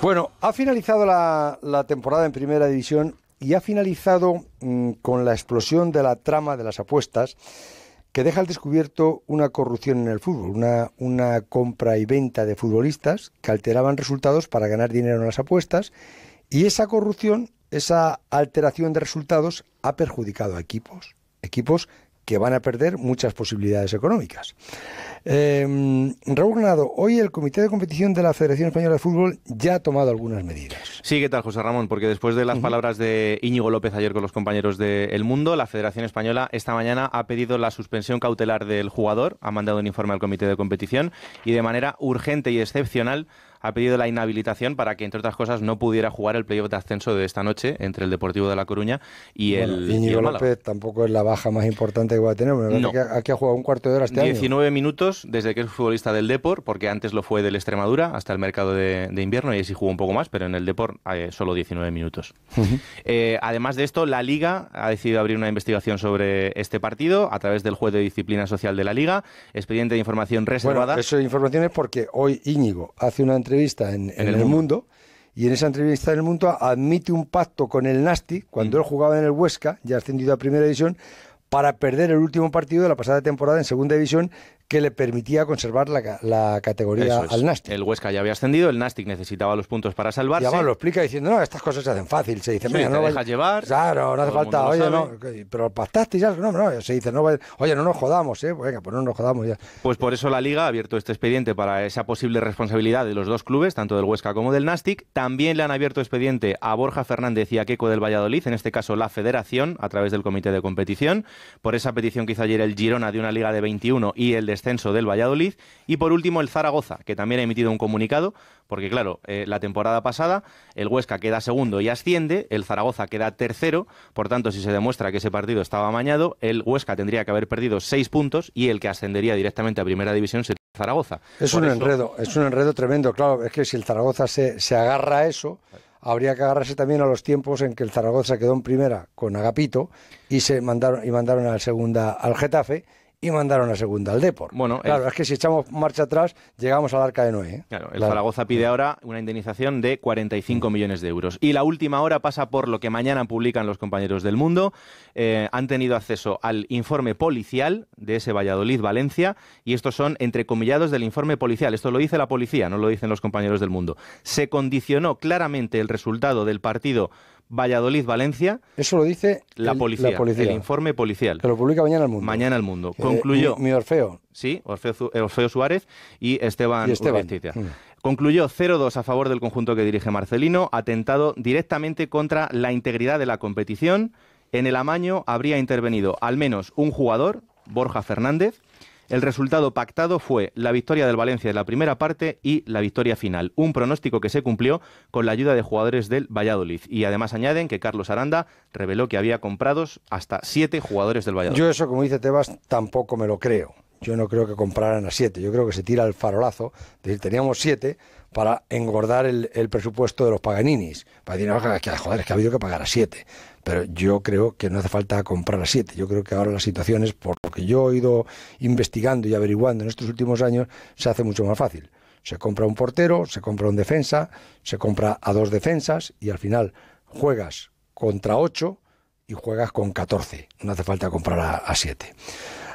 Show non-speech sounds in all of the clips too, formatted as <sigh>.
Bueno, ha finalizado la, la temporada en primera división y ha finalizado mm, con la explosión de la trama de las apuestas que deja al descubierto una corrupción en el fútbol, una, una compra y venta de futbolistas que alteraban resultados para ganar dinero en las apuestas y esa corrupción, esa alteración de resultados ha perjudicado a equipos, equipos que van a perder muchas posibilidades económicas. Eh, Raúl Granado, hoy el Comité de Competición de la Federación Española de Fútbol ya ha tomado algunas medidas. Sí, ¿qué tal, José Ramón? Porque después de las palabras de Íñigo López ayer con los compañeros de El Mundo, la Federación Española esta mañana ha pedido la suspensión cautelar del jugador, ha mandado un informe al Comité de Competición y de manera urgente y excepcional ha pedido la inhabilitación para que, entre otras cosas, no pudiera jugar el playoff de ascenso de esta noche entre el Deportivo de La Coruña y el. Íñigo López tampoco es la baja más importante que va a tener. No. Aquí ha jugado un cuarto de hora este 19 año. minutos desde que es futbolista del Deport, porque antes lo fue del Extremadura hasta el mercado de, de invierno y así jugó un poco más, pero en el Deport eh, solo 19 minutos. Uh -huh. eh, además de esto, la Liga ha decidido abrir una investigación sobre este partido a través del juez de disciplina social de la Liga, expediente de información reservada. Bueno, eso de información es porque hoy Íñigo hace una entrevista en, en, en el, el, mundo. mundo y en esa entrevista en el mundo admite un pacto con el Nasti cuando mm. él jugaba en el Huesca, ya ascendido a primera división, para perder el último partido de la pasada temporada en segunda división que le permitía conservar la, la categoría es. al Nastic. El Huesca ya había ascendido, el Nastic necesitaba los puntos para salvarse. Y además lo explica diciendo, no, estas cosas se hacen fácil. Se dice, sí, mira, te no dejas llevar. Claro, no hace falta, oye, no, pero pactaste ya, no, no, se dice, no, oye, no nos jodamos, eh, venga, pues no nos jodamos ya. Pues por eso la Liga ha abierto este expediente para esa posible responsabilidad de los dos clubes, tanto del Huesca como del Nastic. También le han abierto expediente a Borja Fernández y a Keco del Valladolid, en este caso la Federación, a través del Comité de Competición, por esa petición que hizo ayer el Girona de una Liga de 21 y el descenso del Valladolid. Y por último, el Zaragoza, que también ha emitido un comunicado, porque claro, eh, la temporada pasada el Huesca queda segundo y asciende, el Zaragoza queda tercero, por tanto, si se demuestra que ese partido estaba amañado, el Huesca tendría que haber perdido seis puntos y el que ascendería directamente a Primera División sería el Zaragoza. Es por un eso... enredo, es un enredo tremendo, claro, es que si el Zaragoza se, se agarra a eso habría que agarrarse también a los tiempos en que el Zaragoza quedó en primera con Agapito y se mandaron y mandaron a la segunda al Getafe y mandaron a segunda al Deport. Bueno, claro, el... es que si echamos marcha atrás, llegamos al arca de Noé. ¿eh? Claro, el claro. Zaragoza pide ahora una indemnización de 45 millones de euros. Y la última hora pasa por lo que mañana publican los compañeros del mundo. Eh, han tenido acceso al informe policial de ese Valladolid-Valencia y estos son entrecomillados del informe policial. Esto lo dice la policía, no lo dicen los compañeros del mundo. Se condicionó claramente el resultado del partido Valladolid-Valencia. Eso lo dice la, el, policía, la, policía, el informe policial. Que lo publica mañana el mundo. Mañana el mundo. Concluyó. Eh, mi, mi, Orfeo. Sí, Orfeo, Orfeo, Suárez y Esteban, y Esteban. Mm. Concluyó 0-2 a favor del conjunto que dirige Marcelino, atentado directamente contra la integridad de la competición. En el amaño habría intervenido al menos un jugador, Borja Fernández, el resultado pactado fue la victoria del Valencia en la primera parte y la victoria final. Un pronóstico que se cumplió con la ayuda de jugadores del Valladolid. Y además añaden que Carlos Aranda reveló que había comprados hasta siete jugadores del Valladolid. Yo eso, como dice Tebas, tampoco me lo creo. Yo no creo que compraran a siete. Yo creo que se tira el farolazo. Es decir, teníamos siete para engordar el, presupuesto de los Paganinis. Para decir, no, que, joder, que ha habido que pagar a siete. Pero yo creo que no hace falta comprar a siete. Yo creo que ahora las situaciones, por lo que yo he ido investigando y averiguando en estos últimos años, se hace mucho más fácil. Se compra un portero, se compra un defensa, se compra a dos defensas y al final juegas contra ocho y juegas con 14. No hace falta comprar a, a siete.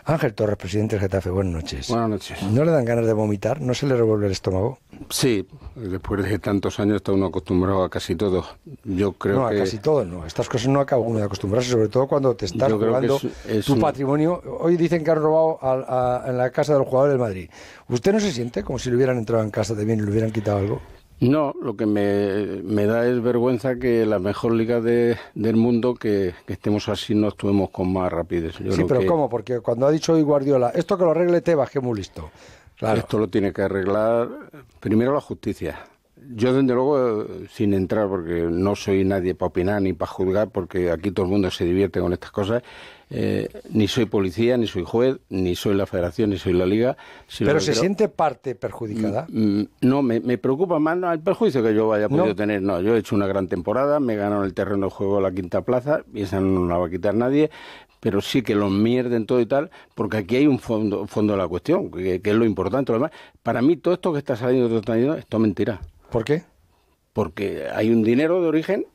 Ángel Torres, presidente del Getafe, buenas noches. Buenas noches. ¿No le dan ganas de vomitar? ¿No se le revuelve el estómago? Sí, después de tantos años está uno acostumbrado a casi todo. Yo creo no, que... a casi todo no. Estas cosas no acaba uno de acostumbrarse, sobre todo cuando te estás jugando es, es tu un... patrimonio. Hoy dicen que han robado a, a, en la casa del jugador del Madrid. ¿Usted no se siente como si le hubieran entrado en casa también y le hubieran quitado algo? No, lo que me, me, da es vergüenza que la mejor liga de, del mundo, que, que, estemos así, no actuemos con más rapidez. Yo sí, pero que... ¿cómo? Porque cuando ha dicho hoy Guardiola, esto que lo arregle Tebas, que muy listo. Claro. Esto lo tiene que arreglar primero la justicia. Yo, desde luego, sin entrar, porque no soy nadie para opinar ni para juzgar, porque aquí todo el mundo se divierte con estas cosas, eh, ni soy policía, ni soy juez, ni soy la federación, ni soy la liga. ¿Pero se creo, siente parte perjudicada? Mm, no, me, me, preocupa más no, el perjuicio que yo haya podido no. tener. No, yo he hecho una gran temporada, me he ganado el terreno de juego la quinta plaza, y esa no la va a quitar nadie, pero sí que lo mierden todo y tal, porque aquí hay un fondo, fondo de la cuestión, que, que es lo importante. Lo demás. Para mí, todo esto que está saliendo, todo está saliendo, esto es mentira. ¿Por qué? porque hay un dinero de origen,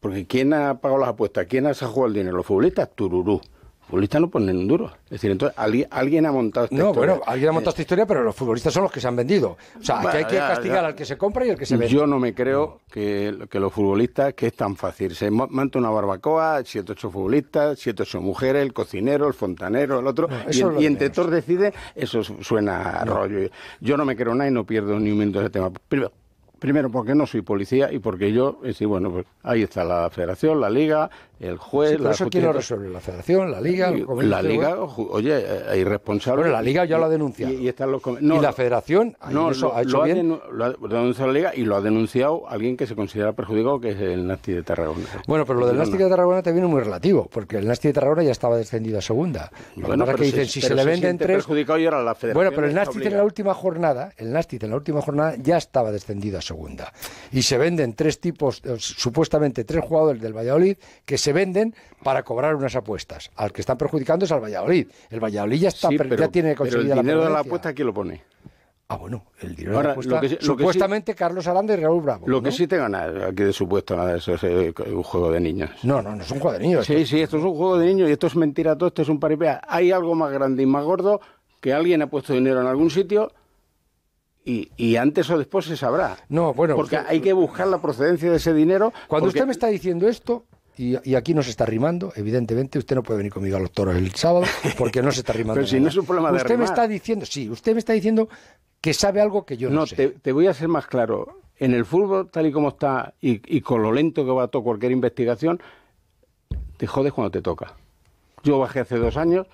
porque ¿quién ha pagado las apuestas? ¿Quién ha sacado el dinero? Los futbolistas, Tururú futbolistas no ponen un duro. Es decir, entonces alguien, ha montado esta no, historia. bueno, alguien ha montado esta historia, pero los futbolistas son los que se han vendido. O sea, aquí hay que castigar al que se compra y al que se vende. Yo no me creo que, los futbolistas, que es tan fácil. Se monta una barbacoa, siete, ocho futbolistas, siete, ocho mujeres, el cocinero, el fontanero, el otro, y, entre todos decide, eso suena a rollo. Yo no me creo nada y no pierdo ni un minuto de ese tema. Primero, Primero, porque no soy policía y porque yo, sí, bueno, pues ahí está la federación, la liga, el juez. Sí, la eso quién lo resuelve, la federación, la liga. la liga, oye, hay responsables. Bueno, la liga ya lo ha denunciado. Y, están los y la federación no, lo, ha hecho bien. lo ha denunciado la liga y lo ha denunciado alguien que se considera perjudicado, que es el Nasti de Tarragona. Bueno, pero lo del Nasti de Tarragona también es muy relativo, porque el Nasti de Tarragona ya estaba descendido a segunda. bueno, pero que dicen, si se, le venden tres. perjudicado y ahora la federación. Bueno, pero el Nasti en la última jornada, el Nasti en la última jornada ya estaba descendido a segunda y se venden tres tipos, eh, supuestamente tres jugadores del Valladolid, que se venden para cobrar unas apuestas. Al que están perjudicando es al Valladolid. El Valladolid ya, está, ya tiene conseguida pero el dinero de la apuesta, ¿quién lo pone? Ah, bueno, el dinero de la apuesta, supuestamente Carlos Aranda y Raúl Bravo. Lo que sí te gana aquí de supuesto nada, eso es eh, un juego de niños. No, no, no es un juego de niños. Sí, sí, esto es un juego de niños y esto es mentira todo, esto es un paripea. Hay algo más grande y más gordo que alguien ha puesto dinero en algún sitio y, antes o después se sabrá. No, bueno. Porque hay que buscar la procedencia de ese dinero. Cuando usted me está diciendo esto, y, aquí no se está rimando, evidentemente usted no puede venir conmigo a los toros el sábado porque no se está rimando. <laughs> Pero si no es un problema usted me está diciendo, sí, usted me está diciendo que sabe algo que yo no, sé. Te, te voy a ser más claro. En el fútbol, tal y como está, y, y con lo lento que va todo cualquier investigación, te jodes cuando te toca. Yo bajé hace dos años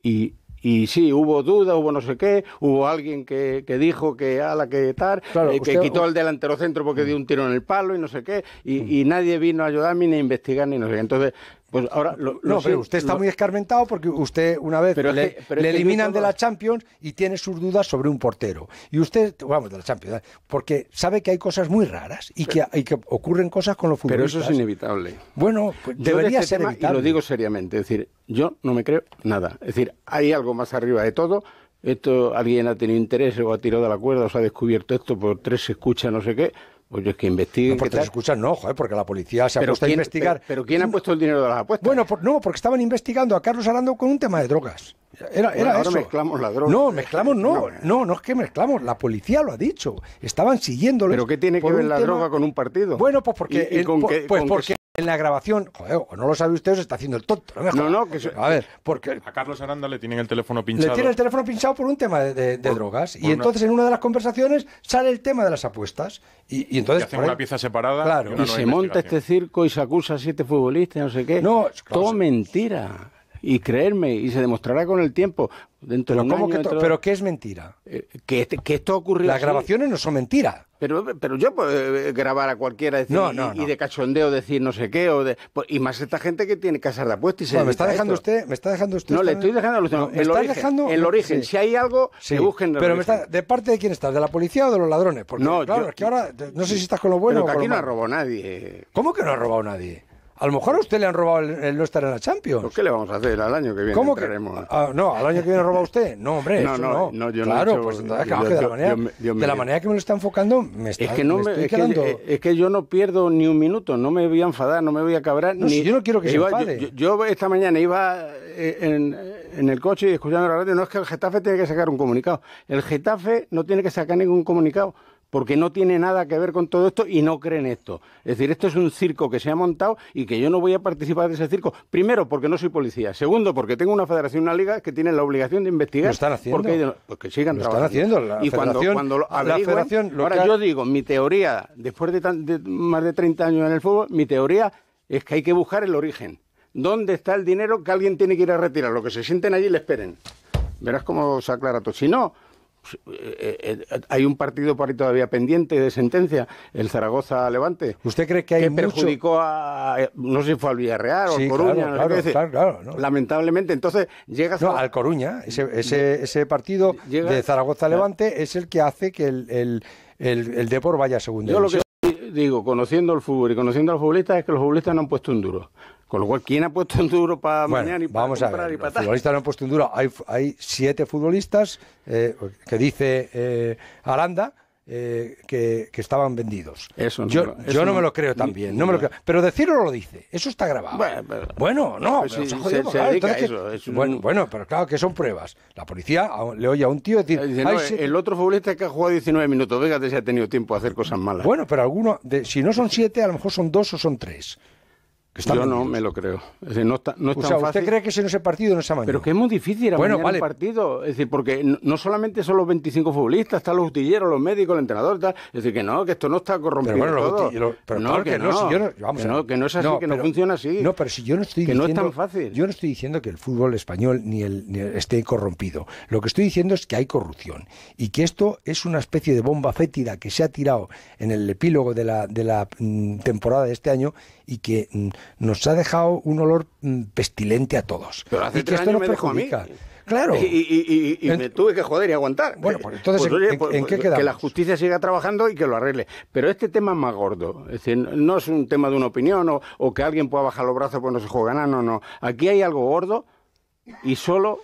y y sí, hubo duda, hubo no sé qué, hubo alguien que, que dijo que a la que tal, eh, que quitó el delantero centro porque dio un tiro en el palo y no sé qué, y, y nadie vino a ayudarme ni a investigar ni no sé qué. Entonces, pues ahora no, pero usted está muy escarmentado porque usted una vez le, eliminan de la Champions y tiene sus dudas sobre un portero. Y usted, vamos, de la Champions, ¿eh? porque sabe que hay cosas muy raras y que, ocurren cosas con los futbolistas. Pero eso es inevitable. Bueno, pues debería este ser evitable. Y lo digo seriamente, es decir, yo no me creo nada. Es decir, hay algo más arriba de todo. Esto alguien ha tenido interés o ha tirado de la cuerda o se ha descubierto esto por tres escuchas, no sé qué pues es que investiguen. No, porque escuchan, no, joder, porque la policía se ha puesto a investigar. Pero, ¿quién ha puesto el dinero de las apuestas? Bueno, no, porque estaban investigando a Carlos Arando con un tema de drogas. Era, era ahora mezclamos la droga. No, mezclamos no, <laughs> no, no, es que mezclamos. La policía lo ha dicho. Estaban siguiéndolo. ¿Pero qué tiene que ver la droga con un partido? Bueno, pues porque, pues porque en la grabación, joder, o no lo sabe usted, se está haciendo el tonto. No, no, que A ver, porque... A Carlos Aranda le tienen el teléfono pinchado. Le tienen el teléfono pinchado por un tema de, drogas. y entonces en una de las conversaciones sale el tema de las apuestas. Y, entonces... hacen una pieza separada. Claro. Y, se monta este circo y se acusa a siete futbolistas, no sé qué. No, todo mentira y creerme, y se demostrará con el tiempo. Dentro pero, de un que ¿Pero qué es mentira? Eh, que, este, que, esto ocurrió Las grabaciones no son mentira. Pero, pero yo puedo eh, grabar a cualquiera decir, y, de cachondeo decir no sé qué, o de, pues, y más esta gente que tiene casas de apuestas y se me está dejando usted, me está dejando usted. No, le estoy dejando no, el, origen, dejando, el origen. Si hay algo, se busquen. Pero me está, ¿de parte de quién estás? ¿De la policía o de los ladrones? Porque, no, claro, es que ahora no sé si estás con lo bueno pero que aquí no ha robado nadie. ¿Cómo que no ha robado nadie? A lo mejor a usted le han robado el, no estar en la Champions. ¿Pues ¿Qué le vamos a hacer al año que viene? ¿Cómo que? Ah, no, al año que viene roba usted. No, hombre, <laughs> no, no, no. yo claro, pues entonces, de, la manera, de la manera que me lo está enfocando, me está es que no me, es, que, es, que, yo no pierdo ni un minuto, no me voy a enfadar, no me voy a cabrar. ni, si yo no quiero que se enfade. Yo, esta mañana iba eh, en, en, el coche y escuchando la radio, no es que el Getafe tiene que sacar un comunicado. El Getafe no tiene que sacar ningún comunicado porque no tiene nada que ver con todo esto y no creen esto. Es decir, esto es un circo que se ha montado y que yo no voy a participar de ese circo. Primero, porque no soy policía. Segundo, porque tengo una federación, una liga que tiene la obligación de investigar. Lo están haciendo. Porque, pues que sigan lo están haciendo. La y cuando, cuando la federación, ahora yo digo, mi teoría, después de, más de 30 años en el fútbol, mi teoría es que hay que buscar el origen. ¿Dónde está el dinero que alguien tiene que ir a retirar? Lo que se sienten allí y le esperen. Verás cómo se aclara todo. Si no, hay un partido por ahí todavía pendiente de sentencia, el Zaragoza-Levante. ¿Usted cree que hay perjudicó a, no sé si fue al Villarreal o al Coruña, lamentablemente. Entonces llega no, al Coruña, ese, ese, ese partido de Zaragoza-Levante es el que hace que el, el, el, Depor vaya a segunda Yo lo que digo, conociendo el fútbol y conociendo a los futbolistas, es que los futbolistas no han puesto un duro. Con lo cual, ¿quién ha puesto un duro para mañana y para vamos a ver, Los futbolistas no han puesto un duro. Hay, hay siete futbolistas eh, que dice eh, Aranda eh, que, que estaban vendidos. Eso no yo lo- yo eso no no- me lo creo también, ni- no me lo creo. Pero decirlo lo dice, eso está grabado. Bueno, pero- Bueno, no, pero sí, se ha se- jodido, se claro, dedica entonces a que- eso, es un- bueno, bueno, pero claro que son pruebas. La policía le oye a un tío decir, el otro futbolista que ha jugado 19 minutos, fíjate si ha tenido tiempo a hacer cosas malas. bueno, pero alguno, de, si no son siete, a lo mejor son dos o son tres. Que Yo no me lo creo. Es decir, no, está, no es O tan sea, fácil. ¿usted cree que ese no es el partido no es amaño? Pero que es muy difícil Bueno, bueno, vale. el partido. Es decir, porque no- no solamente son los 25 futbolistas, están los utilleros, los médicos, el entrenador, tal. Es decir, que no, que esto no está corrompido Pero bueno, todo. lo- y lo- pero no, claro que, no, si yo no, vamos que no, que no es así, que no pero- funciona así. No, pero si yo no estoy Que no es diciendo, tan fácil. Yo no estoy diciendo que el fútbol español ni el, ni el- esté corrompido. Lo que estoy diciendo es que hay corrupción y que esto es una especie de bomba fétida que se ha tirado en el epílogo de la, de la mm, temporada de este año y que mm, nos ha dejado un olor mm, pestilente a todos. Pero hace y que tres esto años nos me dejó a mí. perjudica. Claro. Y, y- y- y En- me tuve que joder y aguantar. Bueno, pues entonces, oye, ¿en- en qué quedamos? Que la justicia siga trabajando y que lo arregle. Pero este tema es más gordo. Es decir, no es un tema de una opinión o, o que alguien pueda bajar los brazos cuando se juega nada. No, no. Aquí hay algo gordo y solo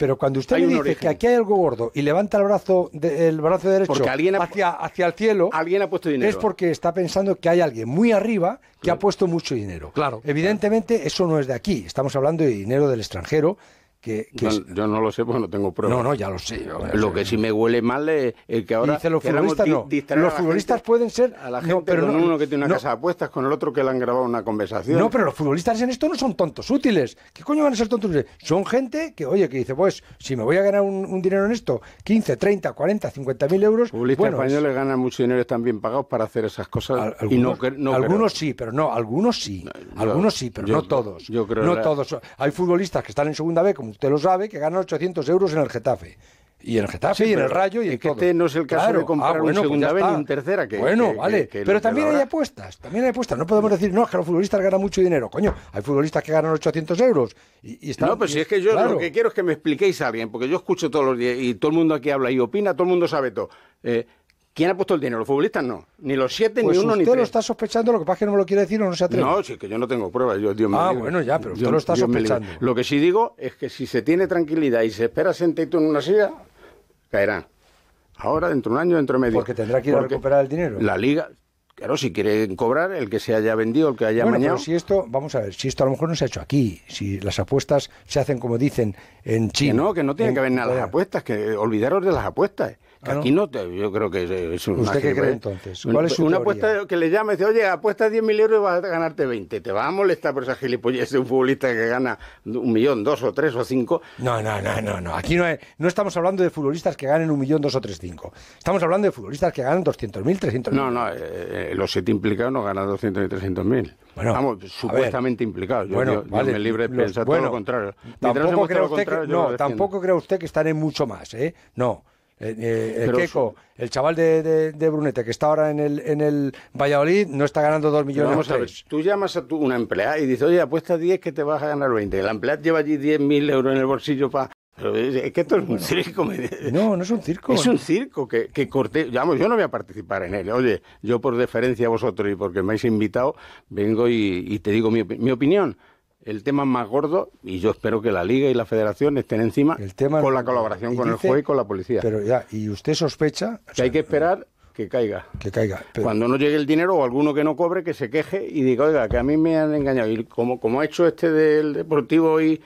Pero cuando usted Hay me dice origen. que aquí hay algo gordo y levanta el brazo, de- el brazo derecho Porque alguien ha- hacia, hacia el cielo, alguien ha puesto dinero. es porque está pensando que hay alguien muy arriba que ha puesto mucho dinero. Claro. Evidentemente, eso no es de aquí. Estamos hablando de dinero del extranjero. Que, que Yo, es- yo no lo sé porque no tengo pruebas. no, no, ya lo sé. yo- Lo que sí me huele mal es el que ahora. Dice los futbolistas no. Los futbolistas gente- pueden ser- A la no, gente pero con no- uno que tiene una casa de apuestas, con el otro que le han grabado una conversación. No, pero los futbolistas en esto no son tontos útiles. ¿Qué coño van a ser tontos útiles? Son gente que, oye, que dice, pues, si me voy a ganar un, un dinero en esto, 15, 30, 40, 50 mil euros, Futbolistas bueno, es- españoles ganan mucho dinero y están bien pagados para hacer esas cosas. Al- y no, algunos, no algunos sí, pero no, algunos sí. algunos sí, pero yo- no todos. yo creo no la- todos. Hay futbolistas que están en segunda B, como usted lo sabe, que ganan 800 euros en el Getafe. Y en el Getafe, Sí, y en el pero Rayo, y en que todo. este no es el caso de comprar un pues segunda ni está. un tercera, que- bueno, que- vale. que- pero también hay apuestas, también hay apuestas. No podemos decir, no, es que los futbolistas ganan mucho dinero. Coño, hay futbolistas que ganan 800 euros. Y, y están- No, pues y- si es que yo claro. lo que quiero es que me expliquéis a alguien, porque yo escucho todos los días y todo el mundo aquí habla y opina, todo el mundo sabe todo. Eh, ¿Quién ha puesto el dinero? Los futbolistas no. Ni los siete, Pues ni uno, ni usted lo tres. está sospechando, lo que pasa es que no me lo quiere decir o no se atreve. No, sí, que yo no tengo pruebas. Yo, Dios Ah, bueno, ya, pero usted Dios- lo está Dios sospechando. Lo que sí digo es que si se tiene tranquilidad y se espera sentadito en una silla, caerán. Ahora, dentro de un año, dentro de medio. Porque tendrá que ir a recuperar el dinero. La liga, claro, si quieren cobrar, el que se haya vendido, el que haya Bueno, mañado. pero si esto, vamos a ver, si esto a lo mejor no se ha hecho aquí, si las apuestas se hacen como dicen en Que China. no, que no tiene en que ver nada las apuestas, que olvidaros de las apuestas. Aquí no, te- yo creo que es una ¿Usted qué cree gilipollez. entonces? ¿Cuál es su Una teoría? apuesta que le llama y dice, oye, apuesta 10.000 euros y vas a ganarte 20. ¿Te va a molestar por esa gilipollez de un futbolista que gana un millón, dos o tres o cinco? No, no, no, no, no. Aquí no, hay- no estamos hablando de futbolistas que ganen un millón, dos o tres, cinco. Estamos hablando de futbolistas que ganan 200.000, 300.000. No, no, eh, los siete implicados no ganan 200 y 300.000. Bueno, Vamos, supuestamente implicados. Yo, bueno, yo- yo vale. me libre de pensar bueno, todo lo contrario. Tampoco cree usted que, no, tampoco cree usted que están en mucho más, ¿eh? No. Eh, eh, el Pero Keco, el chaval de, de- de Brunete, que está ahora en el, en el Valladolid, no está ganando dos Pero millones vamos a ver, tú llamas a tu, una empleada y dices, oye, apuesta 10 que te vas a ganar 20. La empleada lleva allí 10.000 euros en el bolsillo para... Es que esto es un circo. No, no es un circo. Es un circo que, que corté. Vamos, yo no voy a participar en él. Oye, yo por deferencia a vosotros y porque me habéis invitado, vengo y, y te digo mi, mi opinión. El tema más gordo, y yo espero que la Liga y la Federación estén encima El tema con la colaboración con dice- el juez y con la policía. Pero ya, y usted sospecha o que sea, hay que esperar que caiga. que caiga. Pero- Cuando no llegue el dinero o alguno que no cobre, que se queje y diga, oiga, que a mí me han engañado. Y como, como ha hecho este del Deportivo y...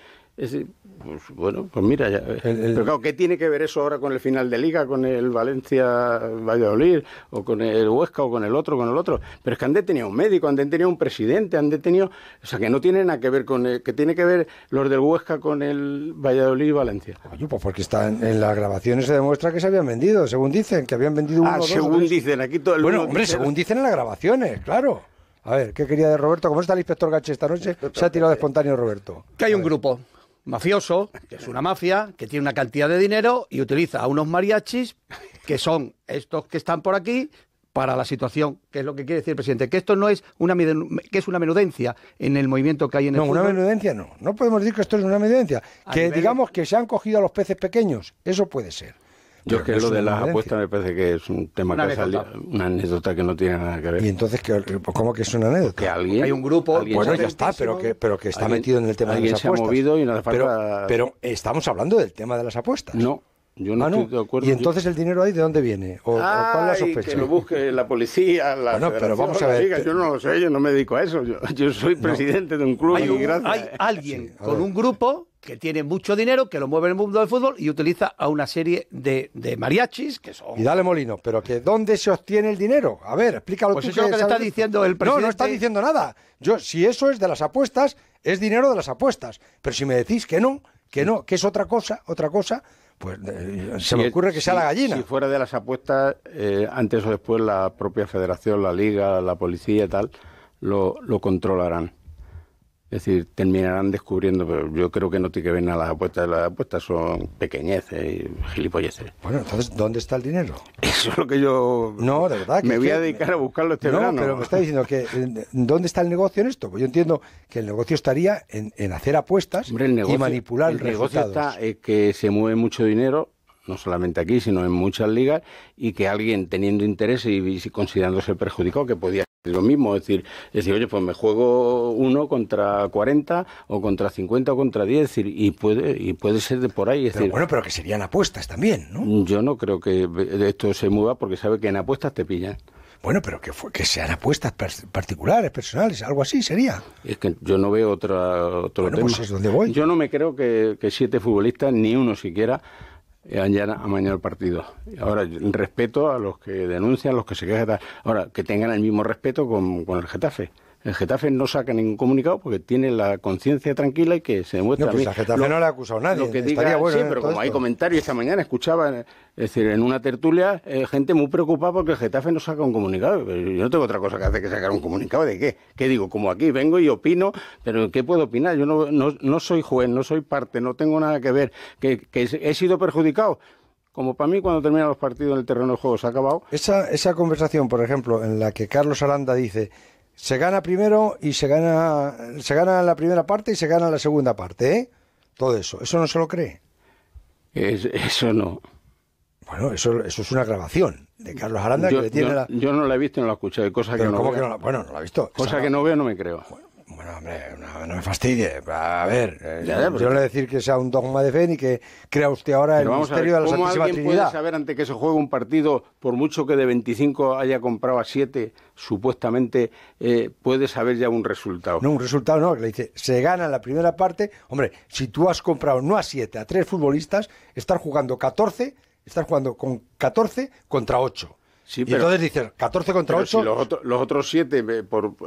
pues, bueno, pues mira, ya, pero claro, ¿qué tiene que ver eso ahora con el final de Liga, con el Valencia-Valladolid, o con el Huesca, o con el otro, con el otro? Pero es que han detenido un médico, han detenido un presidente, han detenido... O sea, que no tiene nada que ver con... El, que tiene que ver los del Huesca con el Valladolid y Valencia. Oye, pues porque están en las grabaciones se demuestra que se habían vendido, según dicen, que habían vendido uno, Ah, dos, o según tres. dicen, aquí todo el Bueno, mundo hombre, dice- según dicen en las grabaciones, claro. A ver, ¿qué quería de Roberto? ¿Cómo está el inspector Gache esta noche? Se ha tirado de espontáneo Roberto. que hay un grupo mafioso, que es una mafia, que tiene una cantidad de dinero y utiliza a unos mariachis, que son estos que están por aquí, para la situación, que es lo que quiere decir el presidente, que esto no es una que es una menudencia en el movimiento que hay en el No, una menudencia no. No podemos decir que esto es una menudencia. A Que nivel- digamos que se han cogido a los peces pequeños, eso puede ser. Yo Pero es que no lo de las apuestas me parece que es un tema Una que ha salido, anécdota. una anécdota que no tiene nada que ver. Y entonces, ¿qué- pues, ¿cómo que es una anécdota? que alguien Hay un grupo, alguien Bueno, ya está, pero que, pero que está Alguien- metido en el tema de alguien las se ha apuestas. movido y no hace Pero- falta- Pero, estamos hablando del tema de las apuestas. no Yo no Ah, estoy de acuerdo. ¿Y entonces el dinero ahí de dónde viene? ¿O, o cuál es la sospecha? que lo busque la policía, la Bueno, pero vamos a ver, liga. Yo no lo sé, yo no me dedico a eso. Yo, yo soy presidente de un club Hay, y gracias. hay alguien Sí, con un grupo que tiene mucho dinero, que lo mueve en el mundo del fútbol y utiliza a una serie de, de mariachis que son... Y dale molino, pero que ¿dónde se obtiene el dinero? A ver, explícalo Pues tú eso es lo que sabes está diciendo el No, presidente. no está diciendo nada. Yo, si eso es de las apuestas, es dinero de las apuestas. Pero si me decís que no, que no, que es otra cosa, otra cosa, pues eh, se Si me ocurre que sea si- la gallina. Si fuera de las apuestas, eh, antes o después la propia federación, la liga, la policía y tal, lo, lo controlarán. Es decir, terminarán descubriendo, pero yo creo que no tiene que ver nada las apuestas. Las apuestas son pequeñeces y gilipolleces. Bueno, entonces, ¿dónde está el dinero? <laughs> Eso es lo que yo No, de verdad. que me voy que- a dedicar a buscarlo este no, verano. pero me está diciendo que eh, ¿dónde está el negocio en esto? Pues yo entiendo que el negocio estaría en, en hacer apuestas Hombre, el negocio, y manipular el negocio resultados. está en que se mueve mucho dinero, no solamente aquí, sino en muchas ligas, y que alguien teniendo interés y, y considerándose perjudicado, que podía lo mismo, es decir, es decir, oye, pues me juego uno contra 40 o contra 50 o contra 10, es decir, y puede, y puede ser de por ahí. Es Pero decir, bueno, pero que serían apuestas también, ¿no? yo no creo que esto se mueva porque sabe que en apuestas te pillan. Bueno, pero que, fue, que sean apuestas particulares, personales, algo así sería. Es que yo no veo otra, otro Bueno, tema. pues es donde voy. Yo no me creo que, que siete futbolistas, ni uno siquiera, hayan amañado el partido. Ahora, respeto a los que denuncian, los que se quejan. Ahora, que tengan el mismo respeto con, con el Getafe. El Getafe no saca ningún comunicado porque tiene la conciencia tranquila y que se demuestra No, pues a mí. Getafe no le ha acusado nadie, Lo que diga, bueno, sí, pero como hay comentarios esta mañana, escuchaba, es decir, en una tertulia, eh, gente muy preocupada porque el Getafe no saca un comunicado. Yo no tengo otra cosa que hacer que sacar un comunicado. ¿De qué? ¿Qué digo? Como aquí vengo y opino, pero ¿qué puedo opinar? Yo no, no, no soy juez, no soy parte, no tengo nada que ver. ¿Que, que he sido perjudicado? Como para mí, cuando terminan los partidos en el terreno de juego se ha acabado, Esa, esa conversación, por ejemplo, en la que Carlos Aranda dice se gana primero y se gana se gana la primera parte y se gana la segunda parte, ¿eh? Todo eso, eso no se lo cree. es- eso no. Bueno, eso, eso es una grabación de Carlos Aranda Yo, que le tiene yo- la. yo no la he visto ni la he escuchado. Hay cosas que no ¿cómo veo. que no la- Bueno, no la ha visto. Cosas Esa- que no veo no me creo. Bueno, hombre, no, no me fastidie. A ver, eh, Ya, ya, pero- yo no le decir que sea un dogma de fe ni que crea usted ahora el misterio ver, de la ¿cómo Santísima alguien Trinidad. puede saber antes que se juegue un partido, por mucho que de 25 haya comprado a 7, supuestamente, eh, puede saber ya un resultado? No, un resultado no, que le dice, se gana en la primera parte. Hombre, si tú has comprado no a siete, a tres futbolistas, estás jugando 14, estás jugando con 14 contra 8. Sí, y entonces dices, 14 contra Pero 8. si los, otros- los otros 7,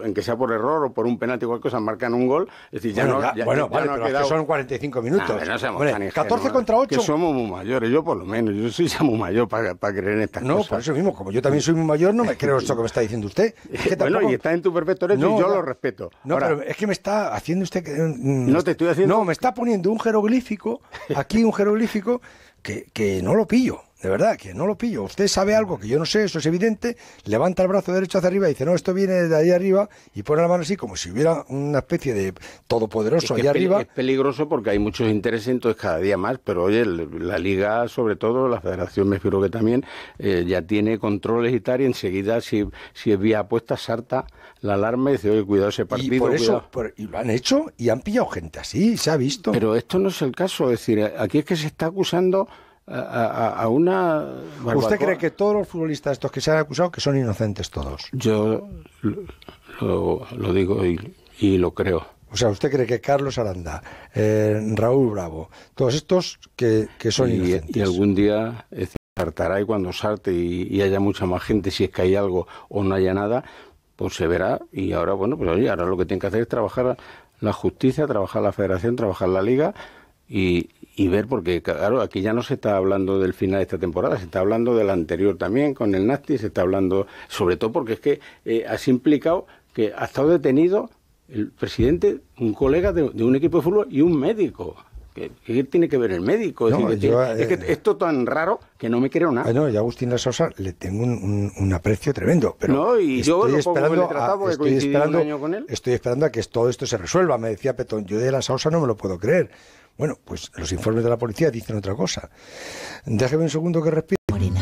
en que sea por error o por un penalti o cualquier cosa, marcan un gol, es decir, ya bueno, no, ya- ya- bueno, ya vale, no ha pero es que son 45 minutos. Nah, no seamos Hombre, tan ingenuos, 14 contra 8. Que somos muy mayores, yo por lo menos. Yo soy ya muy mayor para, para creer en estas No, cosas. por eso mismo, como yo también soy muy mayor, no me <laughs> creo esto que me está diciendo usted. Es que Bueno, y está en tu perfecto derecho y yo lo respeto. No, Ahora, pero es que me está haciendo usted que... mm, No te estoy haciendo- No, me está poniendo un jeroglífico, aquí un jeroglífico, que, que no lo pillo, de verdad, que no lo pillo. Usted sabe algo que yo no sé, eso es evidente, levanta el brazo derecho hacia arriba y dice, no, esto viene de ahí arriba, y pone la mano así, como si hubiera una especie de es, todopoderoso que es arriba. es peligroso porque hay muchos intereses, entonces cada día más. Pero oye, la Liga, sobre todo, la Federación, me figuro que también, eh, ya tiene controles y tal, y enseguida, si, si es vía apuesta, salta la alarma y dice, oye, cuidado ese partido. Y por eso, por- y lo han hecho y han pillado gente así, se ha visto. Pero esto no es el caso, es decir, aquí es que se está acusando a, a- a una... ¿Usted cree que todos los futbolistas estos que se han acusado que son inocentes todos? Yo lo, digo y, y lo creo. O sea, ¿usted cree que Carlos Aranda, eh, Raúl Bravo, todos estos que, que son y, inocentes? y algún día saltará y cuando salte y, y haya mucha más gente, si es que hay algo o no haya nada, pues se verá. Y ahora, bueno, pues oye, ahora lo que tiene que hacer es trabajar la justicia, trabajar la federación, trabajar la liga y, y ver, porque claro, aquí ya no se está hablando del final de esta temporada, se está hablando del anterior también, con el Nasti, se está hablando, sobre todo porque es que eh, has implicado que ha estado detenido el presidente, un colega de, de un equipo de fútbol y un médico. ¿Qué, qué tiene que ver el médico? Es, decir, que yo, es eh, que esto tan raro que no me creo nada. Ah, no, yo a Agustín La Sosa le tengo un, un- un aprecio tremendo. Pero No, y yo estoy esperando, a, estoy, esperando, año con él. estoy esperando a que todo esto se resuelva. Me decía Petón, yo de La Sosa no me lo puedo creer. Bueno, pues los informes de la policía dicen otra cosa. Déjeme un segundo que respire. Morena.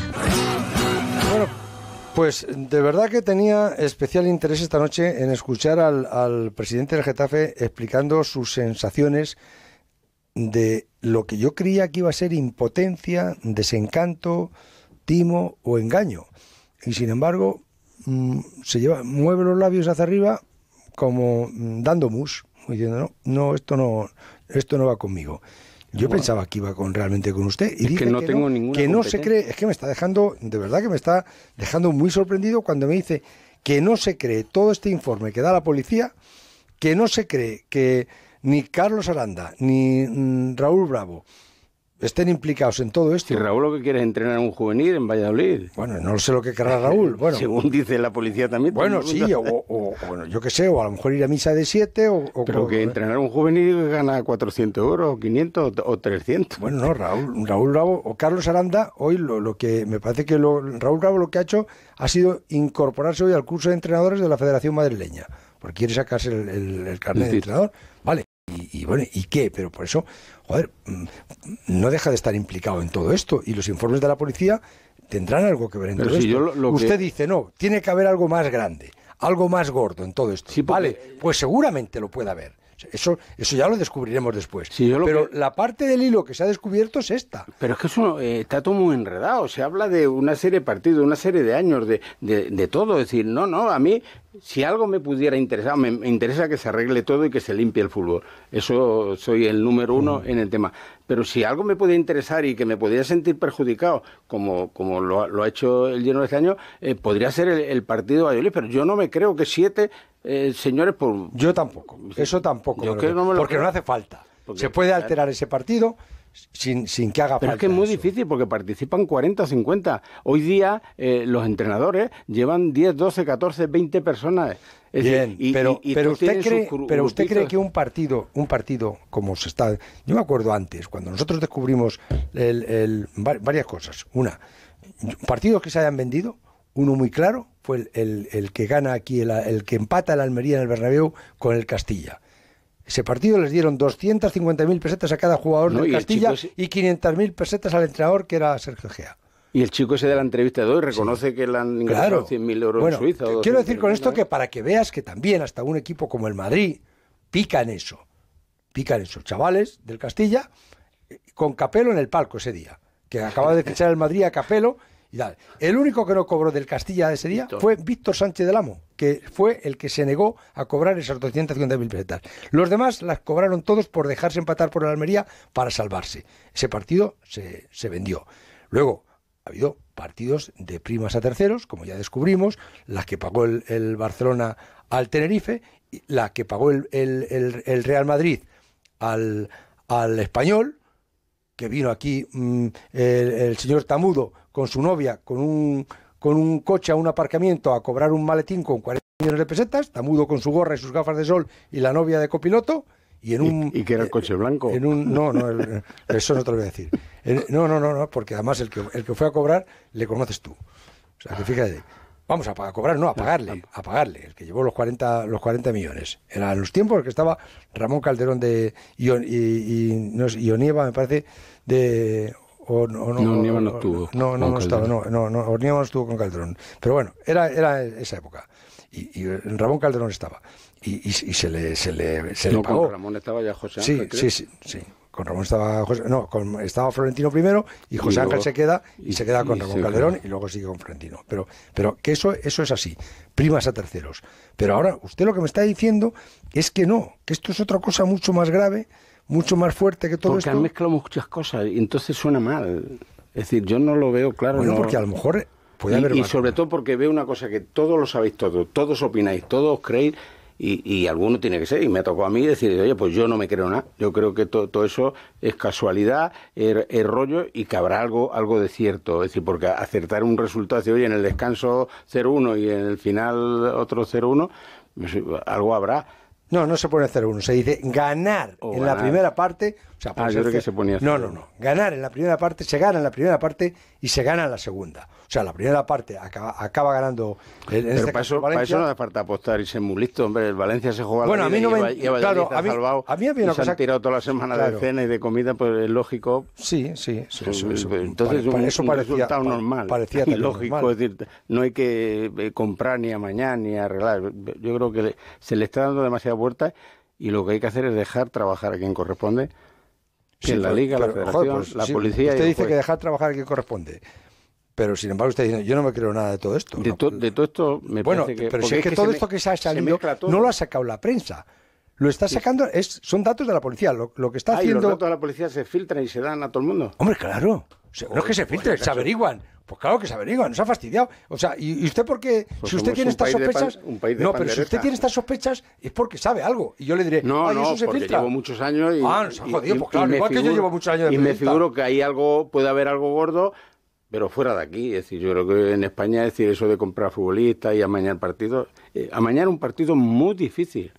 Bueno, pues de verdad que tenía especial interés esta noche en escuchar al, al presidente del Getafe explicando sus sensaciones de lo que yo creía que iba a ser impotencia, desencanto, timo o engaño. Y sin embargo, mm, se lleva, mueve los labios hacia arriba como mm, dando mus, diciendo, no, no, esto no, esto no va conmigo. Yo pensaba que iba con realmente con usted y Es dice que no tengo ninguna que no se cree, es que me está dejando, de verdad que me está dejando muy sorprendido cuando me dice que no se cree todo este informe que da la policía, que no se cree que ni Carlos Aranda ni mm, Raúl Bravo estén implicados en todo esto. Si Raúl lo que quiere es entrenar a un juvenil en Valladolid. Bueno, no sé lo que querrá Raúl. <laughs> Bueno, Según dice la policía también. bueno sí, o, bueno, yo qué sé, o a lo mejor ir a misa de siete o... o- Pero que entrenar a un juvenil gana 400 euros, o 500 o- o 300. Bueno, no, Raúl, Raúl Bravo o Carlos Aranda, hoy lo, lo que me parece que lo- Raúl Bravo lo que ha hecho ha sido incorporarse hoy al curso de entrenadores de la Federación Madrileña, porque quiere sacarse el, el, el carnet de entrenador. Vale, y, y bueno, ¿y qué? Pero por eso, joder, mm, no deja de estar implicado en todo esto y los informes de la policía tendrán algo que ver en Pero todo si esto. lo- que- Usted dice, no, tiene que haber algo más grande, algo más gordo en todo esto. Sí, porque- Vale, pues seguramente lo puede haber. Eso, eso ya lo descubriremos después. Sí, Pero que- la parte del hilo que se ha descubierto es esta. Pero es que eso eh, está todo muy enredado. Se habla de una serie de partidos, una serie de años, de, de, de todo. Es decir, no, no, a mí, si algo me pudiera interesar, me, me interesa que se arregle todo y que se limpie el fútbol. Eso soy el número uno en el tema. Pero si algo me puede interesar y que me pudiera sentir perjudicado, como, como lo, ha- lo ha hecho el lleno de este año, eh, podría ser el, el partido de Valladolid. Pero yo no me creo que siete eh, señores por... Yo tampoco, eso tampoco. Yo me lo que creo, no me lo porque creo. no hace falta. Porque- se puede alterar ese partido sin, sin que haga Pero es falta. que es muy eso. difícil porque participan 40 o 50. Hoy día eh, los entrenadores llevan 10, 12, 14, 20 personas. Es Bien, decir, y- pero, y- y pero usted cree, pero usted cree que un partido, un partido como se está, yo me acuerdo antes cuando nosotros descubrimos el- el- va- varias cosas. Una, partidos que se hayan vendido, uno muy claro fue el, el- que gana aquí, el, el que empata el Almería en el Bernabéu con el Castilla. Ese partido les dieron 250.000 pesetas a cada jugador No, del y Castilla ese- y 500.000 pesetas al entrenador que era Sergio Gea. Y el chico ese de la entrevista de hoy reconoce que le han ingresado Claro. 100.000 euros Bueno, en Suiza. o quiero decir con 250.000 esto que para que veas que también hasta un equipo como el Madrid pica en eso. Pica en eso. Chavales del Castilla eh, con Capelo en el palco ese día. Que acaba de <laughs> fichar el Madrid a Capelo y tal. El único que no cobró del Castilla ese día Víctor. fue Víctor Sánchez del Amo, que fue el que se negó a cobrar esas 250.000 pesetas. Los demás las cobraron todos por dejarse empatar por el Almería para salvarse. Ese partido se, se vendió. Luego, ha habido partidos de primas a terceros, como ya descubrimos, la que pagó el, el Barcelona al Tenerife, la que pagó el- el Real Madrid al, al Español, que vino aquí mm, el, el señor Tamudo con su novia, con un, con un coche a un aparcamiento a cobrar un maletín con 40 millones de pesetas, Tamudo con su gorra y sus gafas de sol y la novia de copiloto, y en un... ¿Y, y que era el coche blanco. En un, no, no, el- eso no te lo voy a decir. En- no, no, no, no, porque además el que, el que fue a cobrar le conoces tú. O sea, que fíjate. Vamos a, pa- a cobrar, no, a pagarle, a pagarle, el que llevó los 40, los 40 millones. Eran los tiempos que estaba Ramón Calderón de Ion- y, y, no sé, Ionieva, me parece, de... O, no, no, No, o- Nieva no o- estuvo No, no, no estaba, no, no, no, Ornieva no estuvo con Calderón. Pero bueno, era, era esa época. Y, y Ramón Calderón estaba. Y, y- y se le, se le, se le pagó. Ramón estaba ya José Sí, Ángel, creo. sí, sí, sí. Con Ramón estaba José- no, con- estaba Florentino primero y Y José luego- Ángel se queda y, y- se queda con Ramón Calderón queda. y luego sigue con Florentino. Pero, pero que eso, eso es así, primas a terceros. Pero ahora usted lo que me está diciendo es que no, que esto es otra cosa mucho más grave, mucho más fuerte que todo Porque han esto. mezclado muchas cosas y entonces suena mal. Es decir, yo no lo veo claro. Bueno, no- porque a lo mejor puede y, haber y sobre todo porque veo una cosa que todos lo sabéis todos, todos opináis, todos creéis, y, y alguno tiene que ser, y me tocó a mí decir, oye, pues yo no me creo nada, yo creo que to- todo eso es casualidad, es, es rollo, y que habrá algo, algo de cierto, es decir, porque acertar un resultado, decir, oye, en el descanso 0-1 y en el final otro 0-1, pues, algo habrá. No, no se pone 0-1, se dice ganar O en la primera parte. O sea, Ah, yo creo que se ponía No, 0-1. no, no. Ganar en la primera parte, se gana en la primera parte y se gana en la segunda. O sea, la primera parte acaba, acaba ganando. En, Pero este para, caso, eso, para eso no hace falta apostar y ser muy listo, hombre. El Valencia se juega Bueno, la a mí no y me- y Valladolid claro, a mí- salvado a mí había una y se cosa han tirado toda la semana Claro. de cena y de comida, pues es lógico. Sí, sí, sí, Pues, eso, eso. entonces Pare- un, eso un parecía, resultado pa- normal Parecía <laughs> lógico normal. es decir no hay que eh, comprar ni a mañana ni a arreglar yo creo que se le está dando demasiada vuelta y lo que hay que hacer es dejar trabajar a quien corresponde Sí, en la pero- Liga, la Federación, joder, pues, la sí, policía Usted dice que dejar trabajar a quien corresponde. Pero sin embargo, usted dice, yo no me creo nada de todo esto. De, No, to- de todo esto me bueno, parece que... pero si es que, todo se esto me- que se ha se salido todo. no lo ha sacado la prensa. Lo está sacando, es, son datos de la policía. Lo, lo que está Ah, y los haciendo. datos de la policía se filtran y se dan a todo el mundo. Hombre, claro. No es que se filtren, se averiguan. Pues claro que se averiguan, nos ha fastidiado. O sea, ¿y, usted por qué? Pues si usted tiene estas pan- sospechas. no, pero si usted tiene estas sospechas es porque sabe algo. Y yo le diré, No, "Ay, no, eso se porque filtra. llevo muchos años y... Ah, nos ha jodido, y- pues claro, igual que yo llevo muchos años de Y me figuro que hay algo, puede haber algo gordo, pero fuera de aquí. Es decir, yo creo que en España, es decir, eso de comprar futbolistas y amañar partidos... eh, amañar un partido es muy difícil.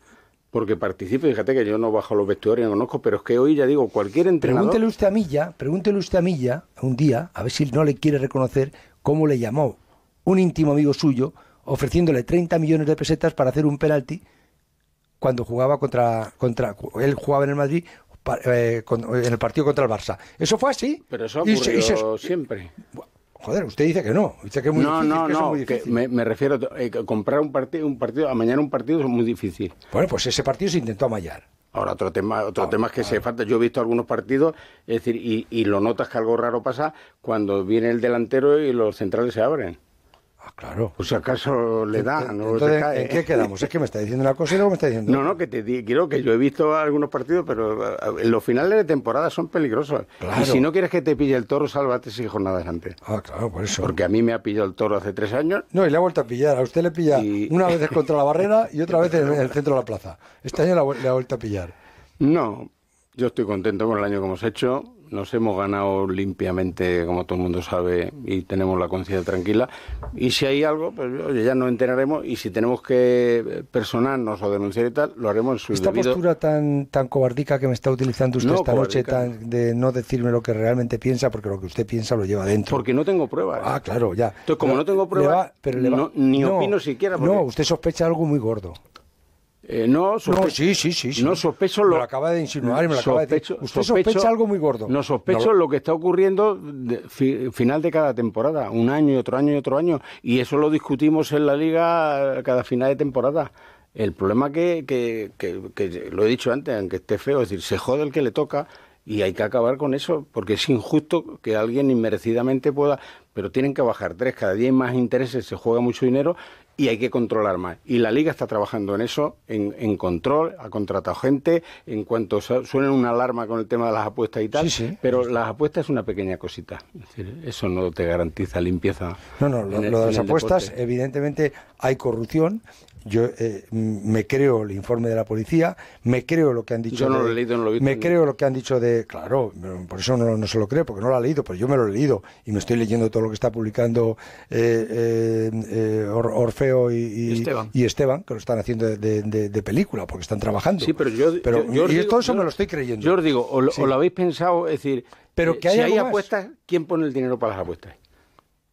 Porque participe, fíjate que yo no bajo los vestuarios, no conozco, pero es que hoy ya digo, cualquier entrenador... Pregúntele usted a Milla, pregúntele usted a Milla un día, a ver si no le quiere reconocer cómo le llamó un íntimo amigo suyo ofreciéndole 30 millones de pesetas para hacer un penalti cuando jugaba contra, contra él jugaba en el Madrid eh, con- en el partido contra el Barça. Eso fue así. Pero eso ha Y se- y ocurrido se- siempre. Joder, usted dice que no, dice que es muy no, difícil, no, que es no, muy difícil. me, me refiero a eh, comprar un partido, un partido, amañar un partido es muy difícil. Bueno, pues ese partido se intentó amallar. Ahora otro tema, otro Ah, tema es que se falta. Yo he visto algunos partidos, es decir, y, y lo notas que algo raro pasa cuando viene el delantero y los centrales se abren. Ah, claro. Pues si acaso le da, no Entonces, se cae. ¿en qué quedamos? Es que me está diciendo una cosa y luego me está diciendo No, no, que te quiero que yo he visto algunos partidos, pero en los finales de temporada son peligrosos. Claro. Y si no quieres que te pille el toro, sálvate seis jornadas antes. Ah, claro, por eso. Porque a mí me ha pillado el toro hace tres años. No, y le ha vuelto a pillar. A usted le pilla Y- una vez contra la barrera y otra vez en el centro de la plaza. Este año le ha vuelto a pillar. No, yo estoy contento con el año que hemos hecho. Nos hemos ganado limpiamente, como todo el mundo sabe, y tenemos la conciencia tranquila. Y si hay algo, pues oye, ya nos enteraremos. Y si tenemos que eh, personarnos o denunciar y tal, lo haremos en su Esta debido... postura tan, tan cobardica que me está utilizando usted No, esta noche, tan, de no decirme lo que realmente piensa, porque lo que usted piensa lo lleva dentro. Porque no tengo pruebas. Ah, claro, ya. Entonces, como Pero no tengo le pruebas, va- pero le va- no- ni opino siquiera, porque- No, usted sospecha algo muy gordo. Eh, no, No, sospe- sí, sí, sí, sí. No sospecho Me lo... lo acaba de insinuar y me lo acaba de decir. Sospecho- Usted sospecho- sospecha algo muy gordo. No, sospecho No lo- lo que está ocurriendo de fi- final de cada temporada, un año y otro año y otro año. Y eso lo discutimos en la liga cada final de temporada. El problema que, que, que, que lo he dicho antes, aunque esté feo, es decir, se jode el que le toca y hay que acabar con eso, porque es injusto que alguien inmerecidamente pueda, pero tienen que bajar tres, cada día hay más intereses, se juega mucho dinero y hay que controlar más. Y la liga está trabajando en eso, en, en control, ha contratado gente, en cuanto su- suene una alarma con el tema de las apuestas y tal, Sí, sí. pero las apuestas es una pequeña cosita, es decir, eso no te garantiza limpieza. No, no, lo, en el- lo de las apuestas, deporte. evidentemente hay corrupción. Yo eh, me creo el informe de la policía, me creo lo que han dicho. Yo no de- lo he leído, no lo he visto Me creo lo que han dicho de. Claro, por eso no, no se lo creo, porque no lo ha leído, pero yo me lo he leído y me estoy leyendo todo lo que está publicando eh, eh, eh, Or- Orfeo y, Esteban. y Esteban, que lo están haciendo de, de- de- película, porque están trabajando. Sí, pero yo, Pero- yo- yo os y digo- todo eso yo- me lo estoy creyendo. Yo os digo, o lo, Sí. o lo habéis pensado, es decir, Pero eh, que hay si hay más. apuestas, ¿quién pone el dinero para las apuestas?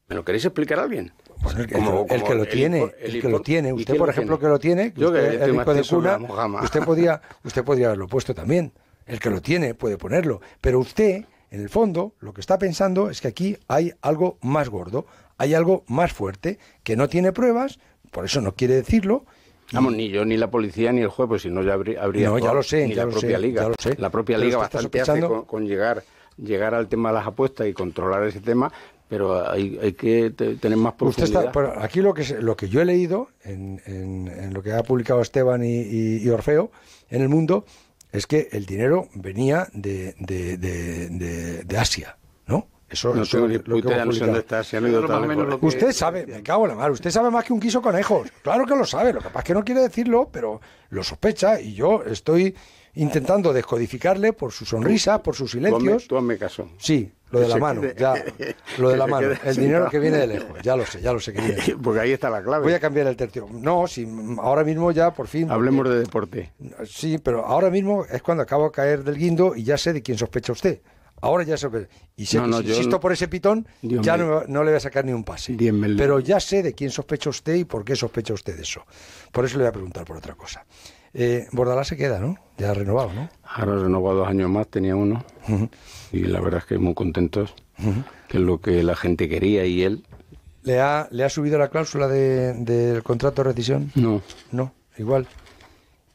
¿Me lo queréis explicar a alguien? El, que- Como- el como que lo el tiene, el, que lo tiene, ¿y usted por lo ejemplo tiene? que lo tiene, que Yo que usted, estoy el hijo de que cuna, usted podía, usted podría haberlo puesto también. El que lo tiene puede ponerlo, pero usted, en el fondo, lo que está pensando es que aquí hay algo más gordo, hay algo más fuerte que no tiene pruebas, por eso no quiere decirlo. Vamos, ni yo, ni la policía, ni el juez, pues si no ya habría, No, ya lo sé, ni ya la lo propia sé, liga. ya lo sé. La propia Pero liga bastante hace con, con llegar, llegar al tema de las apuestas y controlar ese tema, pero hay, hay que te- tener más Usted profundidad. está, pero aquí lo que, se- lo que yo he leído en, en- en lo que ha publicado Esteban y, y- y Orfeo en el mundo es que el dinero venía de, de, de- de- de Asia, ¿no? Eso, no tengo es ni lo que puta no está, que- Usted sabe, me cago en la mar, usted sabe más que un quiso conejos. Claro que lo sabe, lo que pasa es que no quiere decirlo, pero lo sospecha y yo estoy intentando descodificarle por su sonrisa, por sus silencios. tú hazme caso. Sí, lo de Que la mano, ya, lo de que la <laughs> mano, el dinero que viene de lejos, ya lo sé, ya lo sé que de. Porque ahí está la clave. Voy a cambiar el tercio. No, si ahora mismo ya por fin. Hablemos de deporte. Sí, pero ahora mismo es cuando acabo de caer del guindo y ya sé de quién sospecha usted. Ahora ya sé. Y sé No, que no, si yo insisto no- por ese pitón, Dios ya no, le voy a sacar ni un pase. Mío. Pero ya sé de quién sospecha usted y por qué sospecha usted eso. Por eso le voy a preguntar por otra cosa. Eh, Bordalás se queda, ¿no? Ya ha renovado, ¿no? Ahora renovado dos años más, tenía uno. Y la verdad es que muy contentos, que es lo que la gente quería y él. ¿Le ha, le ha subido la cláusula de- del contrato de rescisión? No. No, igual.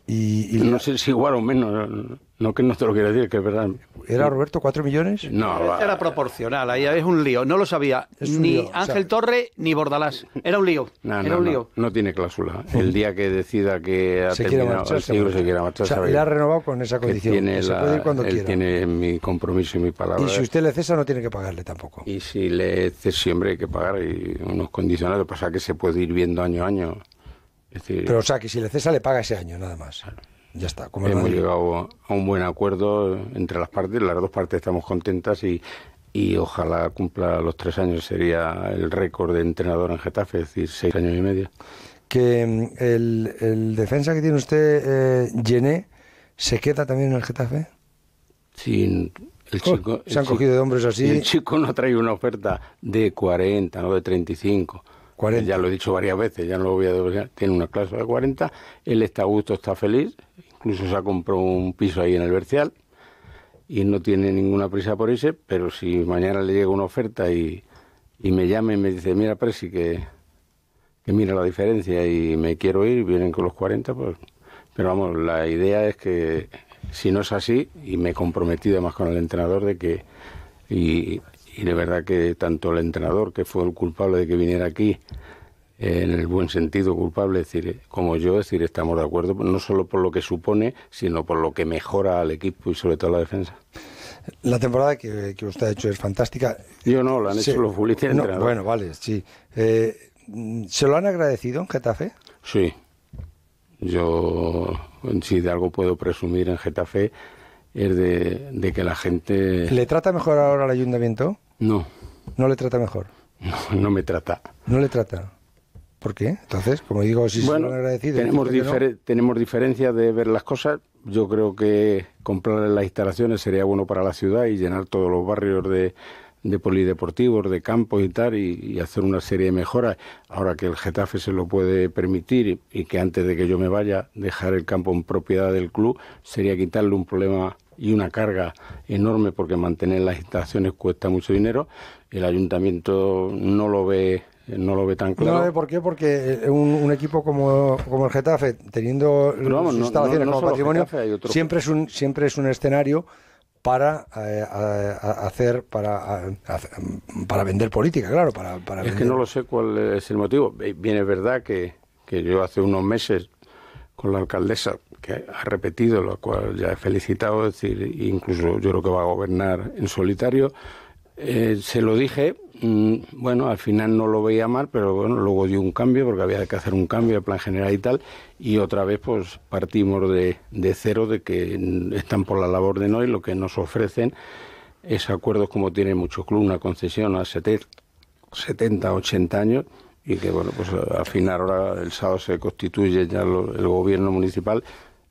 Y, y No sé si igual o menos. No que no te lo quiero decir, que es verdad. ¿Era Roberto 4 millones? No, va. Era proporcional, ahí es un lío. No lo sabía ni lío, o sea- Ángel Torre ni Bordalás. Era un lío. No, Era no, un no, lío. no tiene cláusula. El día que decida que ha Se quiere terminado marchar. el siglo, se quiere marchar. O sea, le ha renovado con esa que condición. tiene que se la- puede ir cuando él quiera. tiene mi compromiso y mi palabra. Y si usted le cesa, no tiene que pagarle tampoco. Y si le siempre hay que pagar y unos condicionales, pasa que se puede ir viendo año a año. Es decir, Pero, o sea, que si le cesa, le paga ese año, nada más. Ya está. Como hemos llegado a un buen acuerdo entre las partes, las dos partes estamos contentas y, y ojalá cumpla los tres años, sería el récord de entrenador en Getafe, es decir, seis años y medio. Que mm, el, el defensa que tiene usted, eh, Gené, ¿se queda también en el Getafe? Si el Jo, chico, se han el cogido chico- de hombres así. el chico no trae una oferta de 40, no de 35. 40. Ya lo he dicho varias veces, ya no lo voy a decir. Tiene una cláusula de 40, él está a gusto, está feliz, incluso se ha comprado un piso ahí en el Bercial y no tiene ninguna prisa por irse, pero si mañana le llega una oferta y, me llama y me dice, mira, Presi, que, mira la diferencia y me quiero ir, vienen con los 40, pues... Pero vamos, la idea es que si no es así, y me he comprometido además con el entrenador de que... Y, y de verdad que tanto el entrenador, que fue el culpable de que viniera aquí, eh, en el buen sentido culpable, es decir, como yo, es decir, estamos de acuerdo, no solo por lo que supone, sino por lo que mejora al equipo y sobre todo a la defensa. La temporada que, que usted ha hecho es fantástica. Yo no, lo han Sí. hecho los futbolistas No. Bueno, vale, sí. Eh, ¿Se lo han agradecido en Getafe? Sí. Yo, si de algo puedo presumir en Getafe, es de, de que la gente... ¿Le trata mejor ahora el ayuntamiento? No, ¿No le trata mejor? no, no me trata. ¿No le trata? ¿Por qué? Entonces, como digo, si se bueno, agradecido... tenemos, que no. tenemos diferencias de ver las cosas. Yo creo que comprar las instalaciones sería bueno para la ciudad y llenar todos los barrios de, de polideportivos, de campos y tal, y, y hacer una serie de mejoras. Ahora que el Getafe se lo puede permitir y, y que antes de que yo me vaya, dejar el campo en propiedad del club, sería quitarle un problema y una carga enorme porque mantener las instalaciones cuesta mucho dinero. El ayuntamiento no lo ve, no lo ve tan claro. No, ¿eh? ¿por qué? Porque eh, un, un equipo como, como el Getafe, teniendo vamos, sus instalaciones no- no como patrimonio, Getafe, siempre, es un, siempre es un escenario para eh, a- a- hacer para, a- para vender política, claro, para, para Es que vender- no lo sé cuál es el motivo. Bien es verdad que, que yo hace unos meses con la alcaldesa, que ha repetido, lo cual ya he felicitado, es decir, incluso yo creo que va a gobernar en solitario, eh, se lo dije, mm, bueno, al final no lo veía mal, pero bueno, luego dio un cambio, porque había que hacer un cambio de plan general y tal, y otra vez pues partimos de, de cero, de que están por la labor de no y lo que nos ofrecen es acuerdos como tiene mucho club, una concesión a 70, 70, 80 años y que bueno, pues al final ahora el sábado se constituye ya lo- el gobierno municipal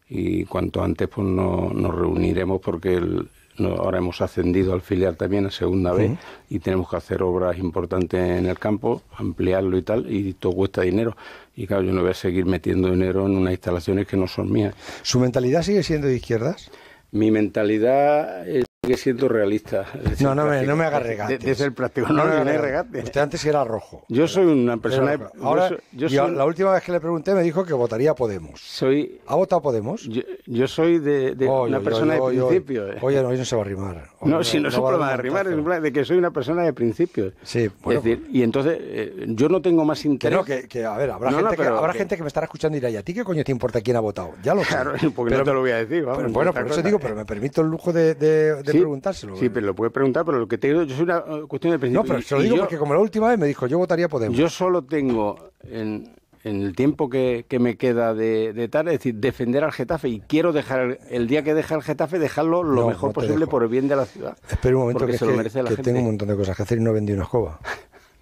y cuanto antes pues no- nos reuniremos porque el- no- ahora hemos ascendido al filial también a segunda vez y tenemos que hacer obras importantes en el campo, ampliarlo y tal y todo cuesta dinero y claro yo no voy a seguir metiendo dinero en unas instalaciones que no son mías. ¿Su mentalidad sigue siendo de izquierdas? Mi mentalidad eh, sigue siendo realista. No, no me, no me haga De- regates. De, de ser práctico. No No, me no, haga regates. Usted antes era rojo. Yo soy una persona. yo Ahora, soy- yo yo soy- la última vez que le pregunté me dijo que votaría Podemos. soy ¿Ha votado Podemos? yo, yo soy de, de Oy, una oy, persona oy, de principios. eh. Oye, no, hoy no se va a arrimar. Hoy no, si no es un va a dar problema de arrimar, es montazo. un problema de que soy una persona de principios. Sí, bueno, es decir, y entonces eh, yo no tengo más Que interés. no, que, que, a ver, habrá, No, gente, no, que, pero habrá que- gente que me estará escuchando y dirá, ¿y a ti qué coño te importa quién ha votado? Ya lo sé. Claro, <laughs> porque Pero- no te lo voy a decir. Vamos, pero bueno, por eso digo, pero me permito el lujo de, de- de Sí, preguntárselo. Sí, pero lo puedes preguntar, pero lo que te digo, yo soy una eh, cuestión de No, principio. pero Y- se lo digo yo- porque como la última vez me dijo, yo votaría Podemos. Yo solo tengo en, en el tiempo que, que me queda de, de tal, es decir, defender al Getafe y quiero dejar, el, el día que deje al Getafe, dejarlo lo No, mejor no posible dejo. por el bien de la ciudad. Espera un momento porque que, se es lo que- merece la que gente. tengo un montón de cosas que hacer y no vendí una escoba.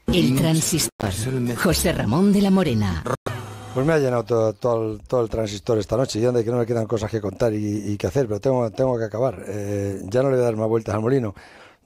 El transistor. José Ramón de la Morena. Pues me ha llenado todo, el, transistor esta noche y anda que no me quedan cosas que contar y, y que hacer, pero tengo, tengo que acabar. Eh, ya no le voy a dar más vueltas al molino.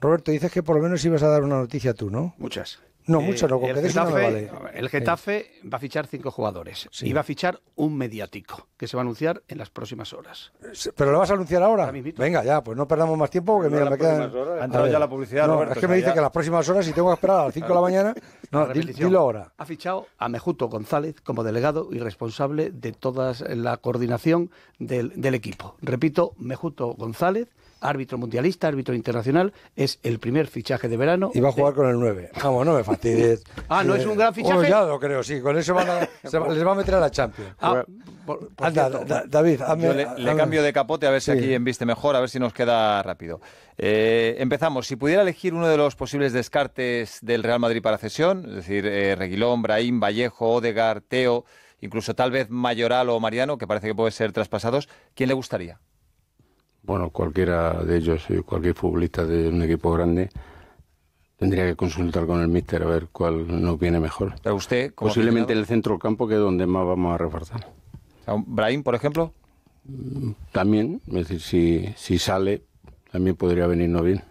Roberto, dices que por lo menos ibas a dar una noticia tú, ¿no? Muchas. No, mucho no, con el que no me Getafe, vale. el Getafe va a fichar cinco jugadores Sí. y va a fichar un mediático que se va a anunciar en las próximas horas. ¿Pero lo vas a anunciar ahora? Venga, ya, pues no perdamos más tiempo porque mira, me quedan... Ha entrado ya la publicidad, No, Roberto, es que me dice ya- que las próximas horas, si tengo que esperar a las 5 de la mañana, no, La dilo ahora. Ha fichado a Mejuto González como delegado y responsable de toda la coordinación del, del equipo. Repito, Mejuto González, árbitro mundialista, árbitro internacional, es el primer fichaje de verano. Y va a jugar de- con el 9. Vamos, no me fastidies. <laughs> Ah, ¿no es un gran fichaje? Oh, ya lo creo, sí. Con eso van a- <laughs> se va- les va a meter a la Champions. Ah, por- por Anda, cierto, Da- David, hazme- Yo le, cambio de capote a ver si Sí. aquí embiste mejor, a ver si nos queda rápido. Eh, empezamos. Si pudiera elegir uno de los posibles descartes del Real Madrid para cesión, es decir, eh, Reguilón, Brahim, Vallejo, Odegar, Teo, incluso tal vez Mayoral o Mariano, que parece que pueden ser traspasados, ¿quién le gustaría? Bueno, cualquiera de ellos, eh, cualquier futbolista de un equipo grande, tendría que consultar con el míster a ver cuál nos viene mejor. Pero usted, como Posiblemente aficionado, el centro del campo, que es donde más vamos a reforzar. Brahim, por ejemplo, También, es decir, si, si sale, también podría venirnos bien.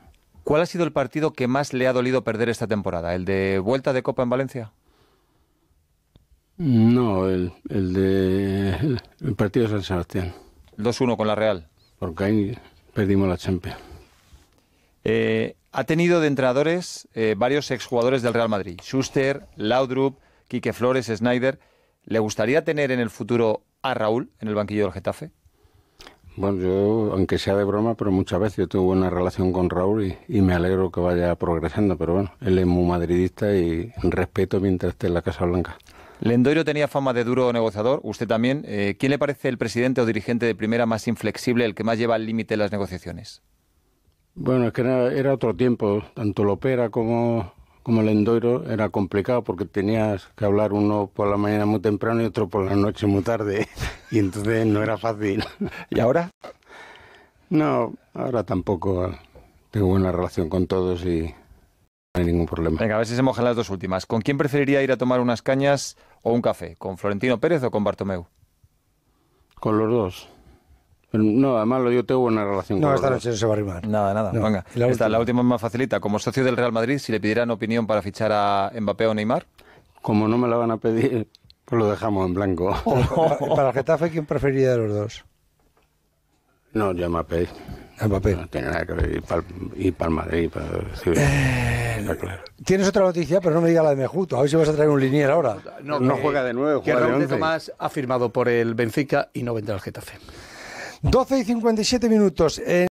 ¿cuál ha sido el partido que más le ha dolido perder esta temporada? ¿El de vuelta de Copa en Valencia? No, el, el de el partido de San Sebastián, El 2-1 con la Real. Porque ahí perdimos la Champions. Eh, ha tenido de entrenadores eh, varios exjugadores del Real Madrid. Schuster, Laudrup, Quique Flores, Snyder. ¿Le gustaría tener en el futuro a Raúl en el banquillo del Getafe? Bueno, yo, aunque sea de broma, pero muchas veces yo tengo buena relación con Raúl y, y me alegro que vaya progresando, pero bueno, él es muy madridista y respeto mientras esté en la Casa Blanca. Lendoiro tenía fama de duro negociador, usted también. Eh, ¿Quién le parece el presidente o dirigente de primera más inflexible, el que más lleva al límite las negociaciones? Bueno, es que era, era otro tiempo, tanto Lopera como, como el Endoiro era complicado porque tenías que hablar uno por la mañana muy temprano y otro por la noche muy tarde, <laughs> y entonces no era fácil. ¿Y ahora? No, ahora tampoco tengo buena relación con todos y no hay ningún problema. Venga, a ver si se mojan las dos últimas. ¿Con quién preferiría ir a tomar unas cañas o un café? ¿Con Florentino Pérez o con Bartomeu? Con los dos. No, además lo- yo tengo buena relación No, con esta los noche dos. no se va a arrimar. Nada, nada. No. Venga, la esta, última. la última es más facilita. Como socio del Real Madrid, si le pidieran opinión para fichar a Mbappé o Neymar, Como no me la van a pedir, pues lo dejamos en blanco. Pa- <laughs> Para el Getafe, ¿quién preferiría de los dos? No, ya me No tiene nada que ver. Y para el Madrid. Para, sí, Eh, está claro. Tienes otra noticia, pero no me diga la de Mejuto. A ver si vas a traer un linier ahora. No que- juega de nuevo, Que Raúl de. Tomás ha firmado por el Benfica y no vendrá al Getafe. 12 y 57 minutos. En